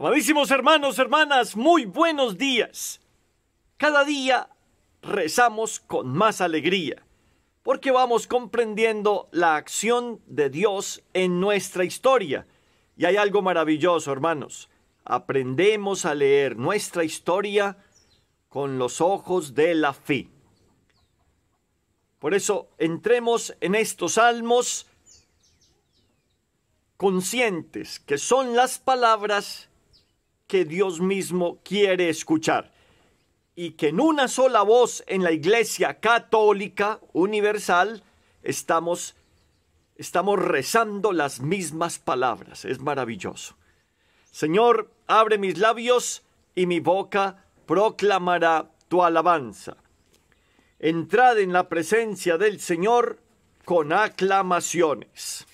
Amadísimos hermanos, hermanas, muy buenos días. Cada día rezamos con más alegría, porque vamos comprendiendo la acción de Dios en nuestra historia. Y hay algo maravilloso, hermanos. Aprendemos a leer nuestra historia con los ojos de la fe. Por eso entremos en estos salmos conscientes que son las palabras que Dios mismo quiere escuchar y que en una sola voz en la Iglesia Católica Universal estamos estamos rezando las mismas palabras. Es maravilloso. Señor, abre mis labios y mi boca proclamará tu alabanza. Entrad en la presencia del Señor con aclamaciones.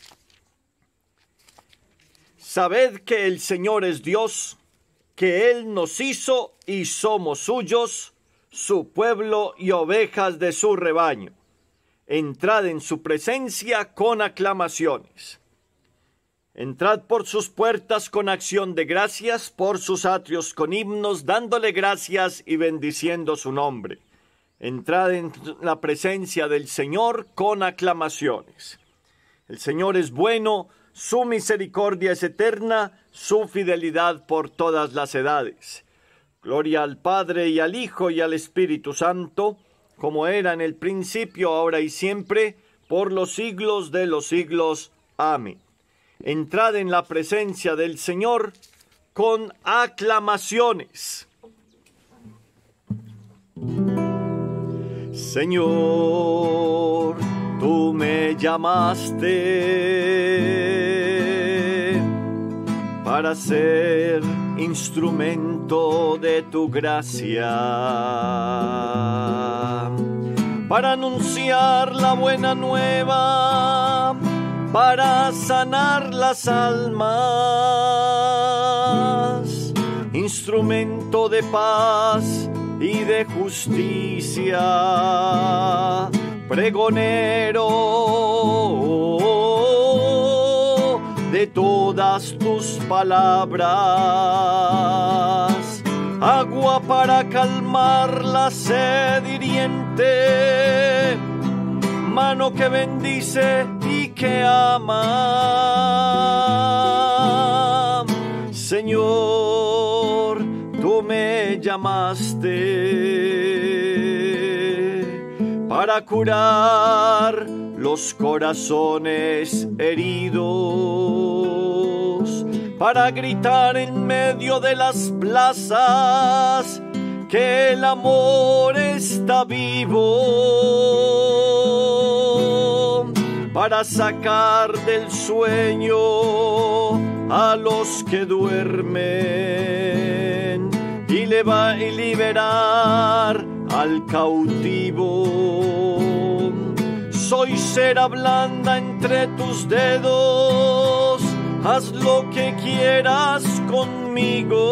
Sabed que el Señor es Dios, que Él nos hizo y somos suyos, su pueblo y ovejas de su rebaño. Entrad en su presencia con aclamaciones. Entrad por sus puertas con acción de gracias, por sus atrios con himnos, dándole gracias y bendiciendo su nombre. Entrad en la presencia del Señor con aclamaciones. El Señor es bueno, su misericordia es eterna, su fidelidad por todas las edades. Gloria al Padre y al Hijo y al Espíritu Santo, como era en el principio, ahora y siempre, por los siglos de los siglos. Amén. Entrad en la presencia del Señor con aclamaciones. Señor, tú me llamaste para ser instrumento de tu gracia, para anunciar la buena nueva, para sanar las almas, instrumento de paz y de justicia, pregonero de todas tus palabras, agua para calmar la sed hiriente, mano que bendice y que ama. Señor, tú me llamaste para curar los corazones heridos, para gritar en medio de las plazas que el amor está vivo, para sacar del sueño a los que duermen y, va y liberar al cautivo. Soy cera blanda entre tus dedos, haz lo que quieras conmigo.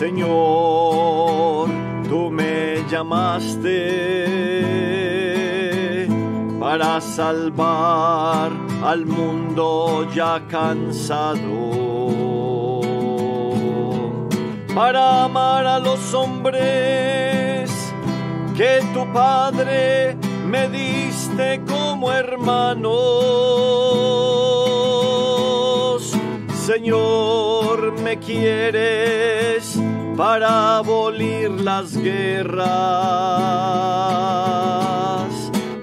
Señor, tú me llamaste para salvar al mundo ya cansado, para amar a los hombres que tu Padre me diste como hermanos. Señor, me quieres para abolir las guerras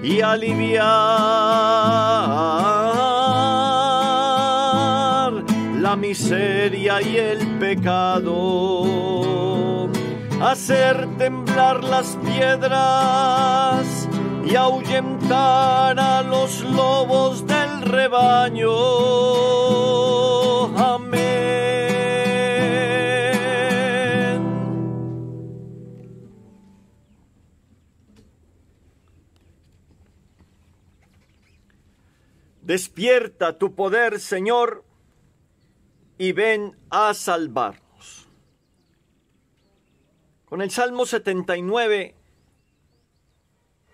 y aliviar miseria y el pecado, hacer temblar las piedras y ahuyentar a los lobos del rebaño. Amén. Despierta tu poder, Señor, y ven a salvarnos. Con el Salmo 79,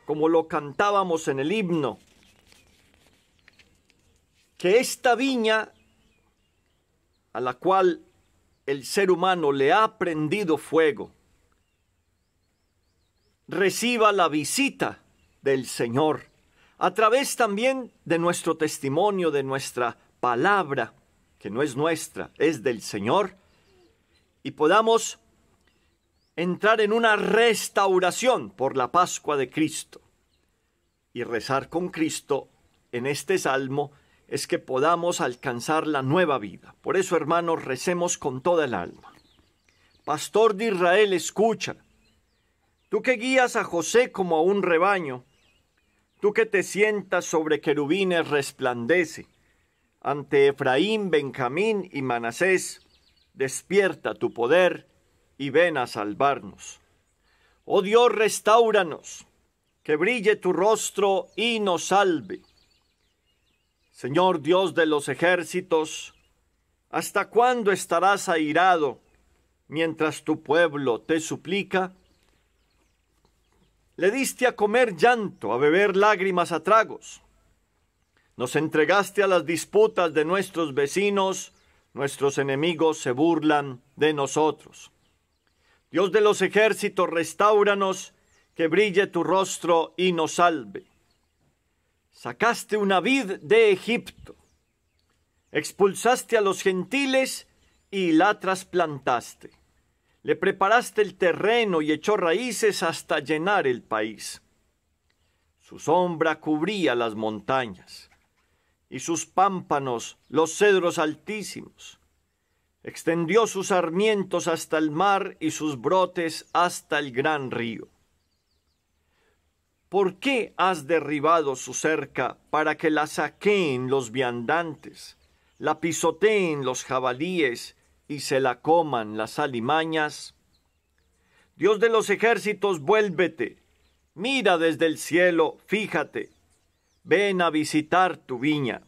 como lo cantábamos en el himno, que esta viña a la cual el ser humano le ha prendido fuego, reciba la visita del Señor a través también de nuestro testimonio, de nuestra palabra, que no es nuestra, es del Señor, y podamos entrar en una restauración por la Pascua de Cristo y rezar con Cristo en este salmo es que podamos alcanzar la nueva vida. Por eso, hermanos, recemos con toda el alma. Pastor de Israel, escucha. Tú que guías a José como a un rebaño, tú que te sientas sobre querubines resplandece, ante Efraín, Benjamín y Manasés, despierta tu poder y ven a salvarnos. Oh Dios, restauranos, que brille tu rostro y nos salve. Señor Dios de los ejércitos, ¿hasta cuándo estarás airado mientras tu pueblo te suplica? Le diste a comer llanto, a beber lágrimas a tragos. Nos entregaste a las disputas de nuestros vecinos, nuestros enemigos se burlan de nosotros. Dios de los ejércitos, restauranos, que brille tu rostro y nos salve. Sacaste una vid de Egipto, expulsaste a los gentiles y la trasplantaste. Le preparaste el terreno y echó raíces hasta llenar el país. Su sombra cubría las montañas y sus pámpanos los cedros altísimos. Extendió sus sarmientos hasta el mar y sus brotes hasta el gran río. ¿Por qué has derribado su cerca para que la saqueen los viandantes, la pisoteen los jabalíes y se la coman las alimañas? Dios de los ejércitos, vuélvete, mira desde el cielo, fíjate, ven a visitar tu viña,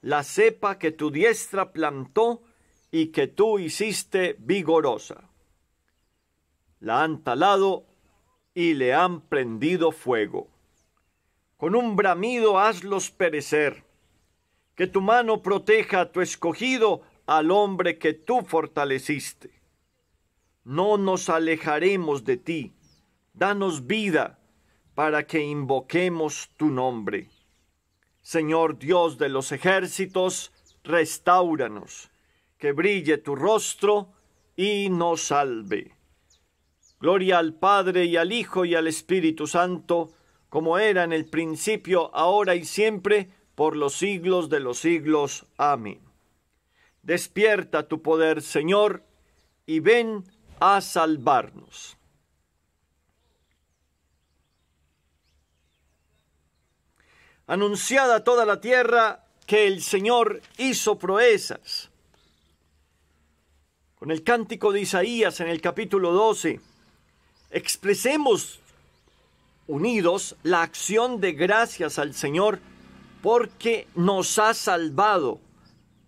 la cepa que tu diestra plantó y que tú hiciste vigorosa. La han talado y le han prendido fuego. Con un bramido hazlos perecer. Que tu mano proteja a tu escogido, al hombre que tú fortaleciste. No nos alejaremos de ti. Danos vida para que invoquemos tu nombre. Señor Dios de los ejércitos, restauranos, que brille tu rostro y nos salve. Gloria al Padre y al Hijo y al Espíritu Santo, como era en el principio, ahora y siempre, por los siglos de los siglos. Amén. Despierta tu poder, Señor, y ven a salvarnos. Anunciada toda la tierra que el Señor hizo proezas. Con el cántico de Isaías en el capítulo 12, expresemos unidos la acción de gracias al Señor porque nos ha salvado,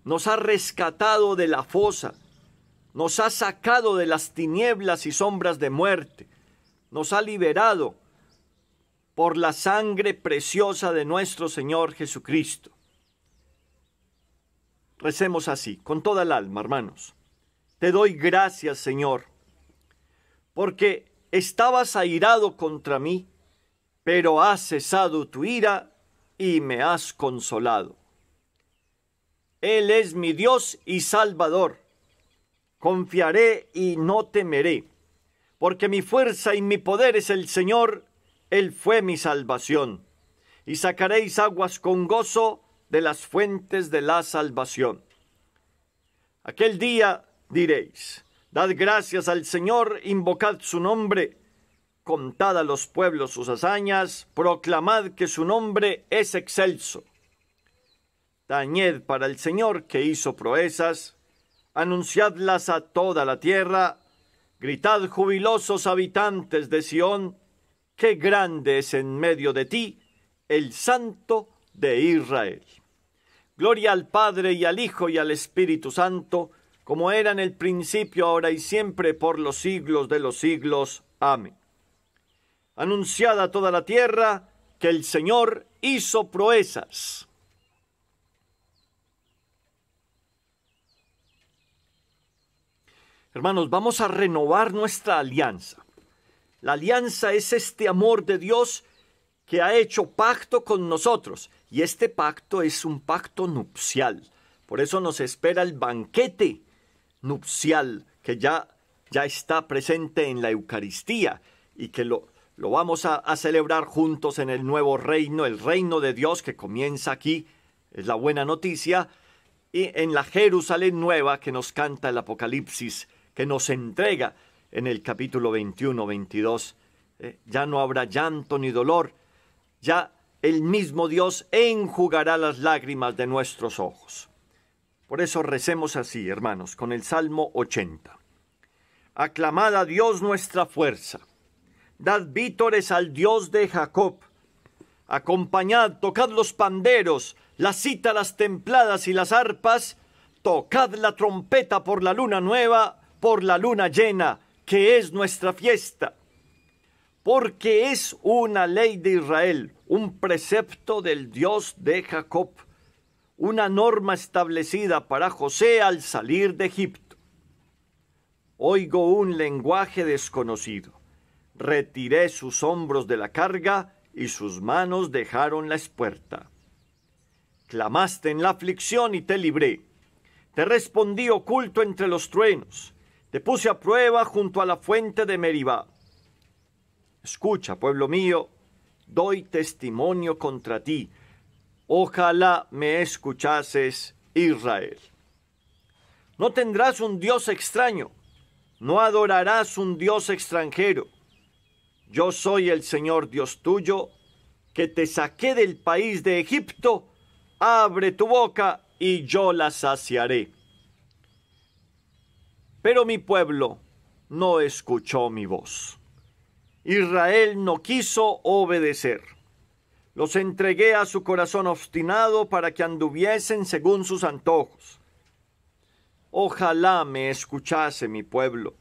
nos ha rescatado de la fosa, nos ha sacado de las tinieblas y sombras de muerte, nos ha liberado por la sangre preciosa de nuestro Señor Jesucristo. Recemos así, con toda el alma, hermanos. Te doy gracias, Señor, porque estabas airado contra mí, pero has cesado tu ira y me has consolado. Él es mi Dios y Salvador. Confiaré y no temeré, porque mi fuerza y mi poder es el Señor, Él fue mi salvación. Y sacaréis aguas con gozo de las fuentes de la salvación. Aquel día diréis, Dad gracias al Señor, invocad su nombre, contad a los pueblos sus hazañas, proclamad que su nombre es excelso. Tañed para el Señor que hizo proezas, anunciadlas a toda la tierra, gritad jubilosos habitantes de Sión, qué grande es en medio de ti el Santo de Israel. Gloria al Padre y al Hijo y al Espíritu Santo, como era en el principio, ahora y siempre, por los siglos de los siglos. Amén. Anunciada a toda la tierra que el Señor hizo proezas. Hermanos, vamos a renovar nuestra alianza. La alianza es este amor de Dios que ha hecho pacto con nosotros. Y este pacto es un pacto nupcial. Por eso nos espera el banquete nupcial que ya, ya está presente en la Eucaristía y que lo, lo vamos a, a celebrar juntos en el nuevo reino, el reino de Dios que comienza aquí. Es la buena noticia. Y en la Jerusalén nueva que nos canta el Apocalipsis, que nos entrega en el capítulo 21, 22. Eh, ya no habrá llanto ni dolor, ya el mismo Dios enjugará las lágrimas de nuestros ojos. Por eso recemos así, hermanos, con el Salmo 80. Aclamad a Dios nuestra fuerza. Dad vítores al Dios de Jacob. Acompañad, tocad los panderos, las cítaras templadas y las arpas. Tocad la trompeta por la luna nueva, por la luna llena, que es nuestra fiesta porque es una ley de Israel, un precepto del Dios de Jacob, una norma establecida para José al salir de Egipto. Oigo un lenguaje desconocido. Retiré sus hombros de la carga y sus manos dejaron la espuerta. Clamaste en la aflicción y te libré. Te respondí oculto entre los truenos. Te puse a prueba junto a la fuente de Meribá Escucha, pueblo mío, doy testimonio contra ti. Ojalá me escuchases, Israel. No tendrás un Dios extraño, no adorarás un Dios extranjero. Yo soy el Señor Dios tuyo, que te saqué del país de Egipto. Abre tu boca y yo la saciaré. Pero mi pueblo no escuchó mi voz. Israel no quiso obedecer. Los entregué a su corazón obstinado para que anduviesen según sus antojos. Ojalá me escuchase mi pueblo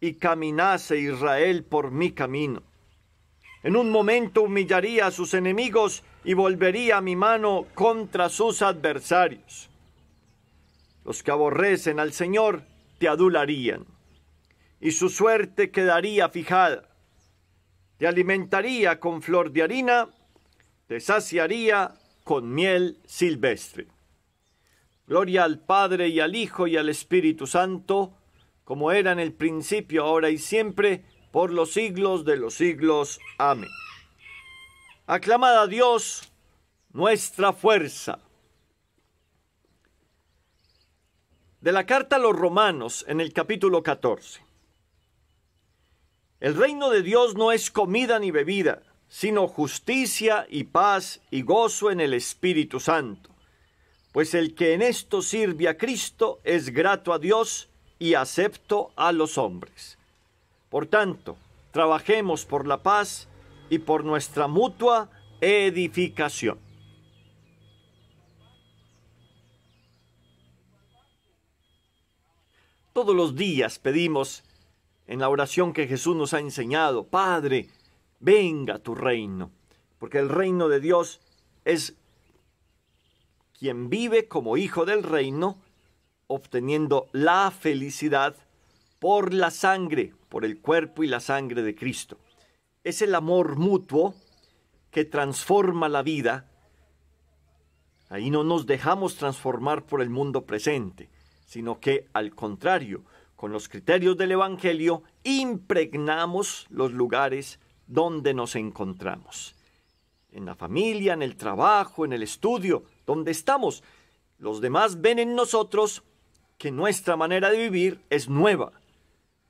y caminase Israel por mi camino. En un momento humillaría a sus enemigos y volvería mi mano contra sus adversarios. Los que aborrecen al Señor te adularían, y su suerte quedaría fijada te alimentaría con flor de harina, te saciaría con miel silvestre. Gloria al Padre y al Hijo y al Espíritu Santo, como era en el principio, ahora y siempre, por los siglos de los siglos. Amén. Aclamad a Dios nuestra fuerza. De la carta a los romanos en el capítulo 14. El reino de Dios no es comida ni bebida, sino justicia y paz y gozo en el Espíritu Santo. Pues el que en esto sirve a Cristo es grato a Dios y acepto a los hombres. Por tanto, trabajemos por la paz y por nuestra mutua edificación. Todos los días pedimos en la oración que Jesús nos ha enseñado, Padre, venga tu reino, porque el reino de Dios es quien vive como hijo del reino, obteniendo la felicidad por la sangre, por el cuerpo y la sangre de Cristo. Es el amor mutuo que transforma la vida. Ahí no nos dejamos transformar por el mundo presente, sino que al contrario, con los criterios del Evangelio, impregnamos los lugares donde nos encontramos. En la familia, en el trabajo, en el estudio, donde estamos. Los demás ven en nosotros que nuestra manera de vivir es nueva,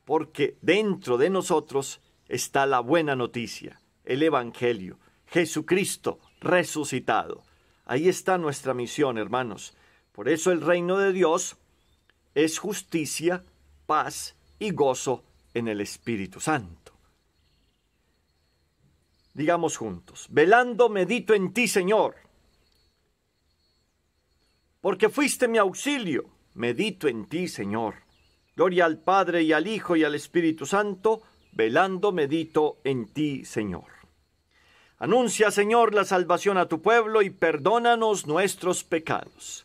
porque dentro de nosotros está la buena noticia, el Evangelio, Jesucristo resucitado. Ahí está nuestra misión, hermanos. Por eso el reino de Dios es justicia, paz y gozo en el Espíritu Santo. Digamos juntos, velando medito en ti, Señor, porque fuiste mi auxilio, medito en ti, Señor. Gloria al Padre y al Hijo y al Espíritu Santo, velando medito en ti, Señor. Anuncia, Señor, la salvación a tu pueblo y perdónanos nuestros pecados.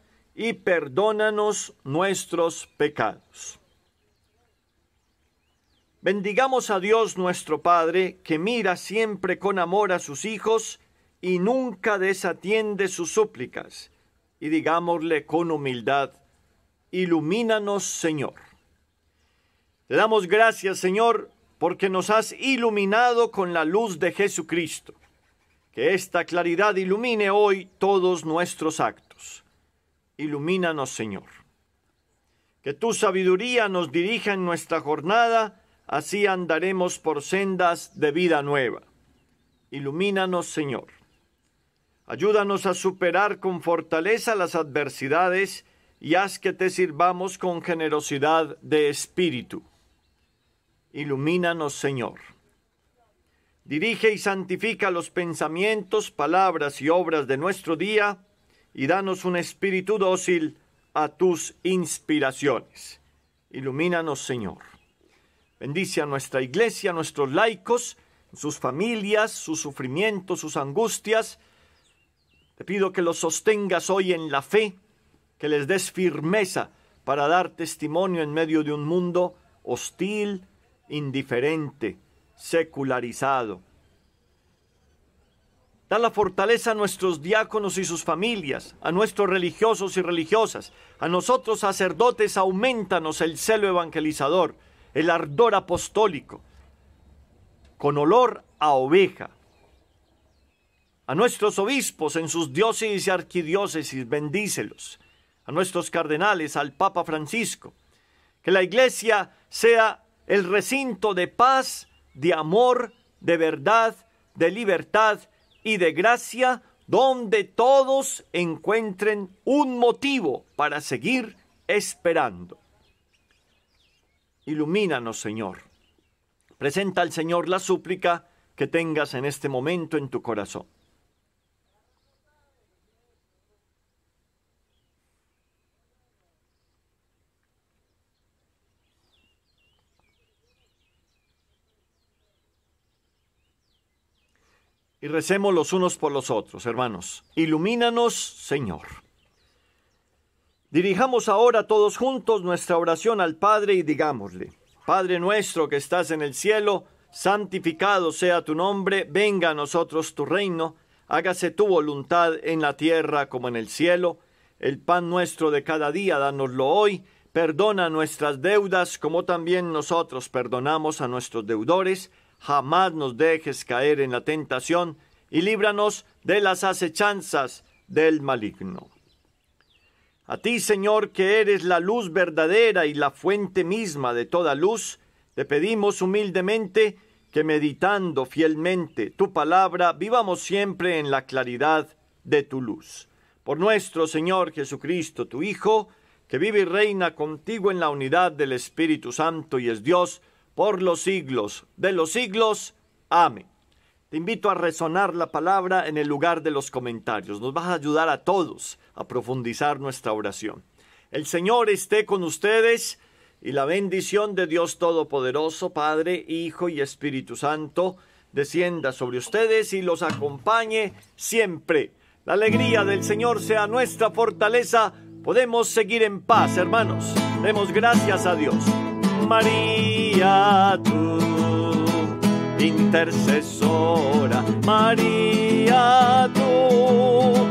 y perdónanos nuestros pecados. Bendigamos a Dios nuestro Padre, que mira siempre con amor a sus hijos y nunca desatiende sus súplicas. Y digámosle con humildad, ilumínanos Señor. Te damos gracias Señor porque nos has iluminado con la luz de Jesucristo. Que esta claridad ilumine hoy todos nuestros actos. Ilumínanos Señor. Que tu sabiduría nos dirija en nuestra jornada así andaremos por sendas de vida nueva. Ilumínanos, Señor. Ayúdanos a superar con fortaleza las adversidades y haz que te sirvamos con generosidad de espíritu. Ilumínanos, Señor. Dirige y santifica los pensamientos, palabras y obras de nuestro día y danos un espíritu dócil a tus inspiraciones. Ilumínanos, Señor. Bendice a nuestra iglesia, a nuestros laicos, sus familias, sus sufrimientos, sus angustias. Te pido que los sostengas hoy en la fe, que les des firmeza para dar testimonio en medio de un mundo hostil, indiferente, secularizado. Da la fortaleza a nuestros diáconos y sus familias, a nuestros religiosos y religiosas, a nosotros sacerdotes, aumentanos el celo evangelizador el ardor apostólico, con olor a oveja. A nuestros obispos en sus diócesis y arquidiócesis, bendícelos. A nuestros cardenales, al Papa Francisco. Que la iglesia sea el recinto de paz, de amor, de verdad, de libertad y de gracia, donde todos encuentren un motivo para seguir esperando. Ilumínanos, Señor. Presenta al Señor la súplica que tengas en este momento en tu corazón. Recemos los unos por los otros, hermanos. Ilumínanos, Señor. Dirijamos ahora todos juntos nuestra oración al Padre y digámosle, Padre nuestro que estás en el cielo, santificado sea tu nombre, venga a nosotros tu reino, hágase tu voluntad en la tierra como en el cielo. El pan nuestro de cada día, dánoslo hoy, perdona nuestras deudas como también nosotros perdonamos a nuestros deudores, jamás nos dejes caer en la tentación, y líbranos de las acechanzas del maligno. A ti, Señor, que eres la luz verdadera y la fuente misma de toda luz, te pedimos humildemente que meditando fielmente tu palabra, vivamos siempre en la claridad de tu luz. Por nuestro Señor Jesucristo, tu Hijo, que vive y reina contigo en la unidad del Espíritu Santo y es Dios por los siglos de los siglos. Amén. Te invito a resonar la palabra en el lugar de los comentarios. Nos vas a ayudar a todos a profundizar nuestra oración. El Señor esté con ustedes y la bendición de Dios Todopoderoso, Padre, Hijo y Espíritu Santo, descienda sobre ustedes y los acompañe siempre. La alegría del Señor sea nuestra fortaleza. Podemos seguir en paz, hermanos. Demos gracias a Dios. María, tú, intercesora. María, tú,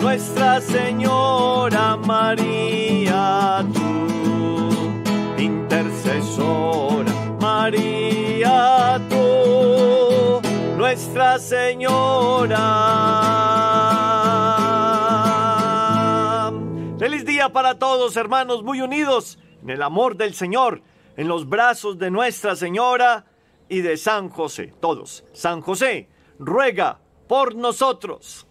Nuestra Señora María, tú, intercesora. María, tú, Nuestra Señora. Feliz día para todos, hermanos, muy unidos en el amor del Señor, en los brazos de Nuestra Señora y de San José. Todos, San José, ruega por nosotros.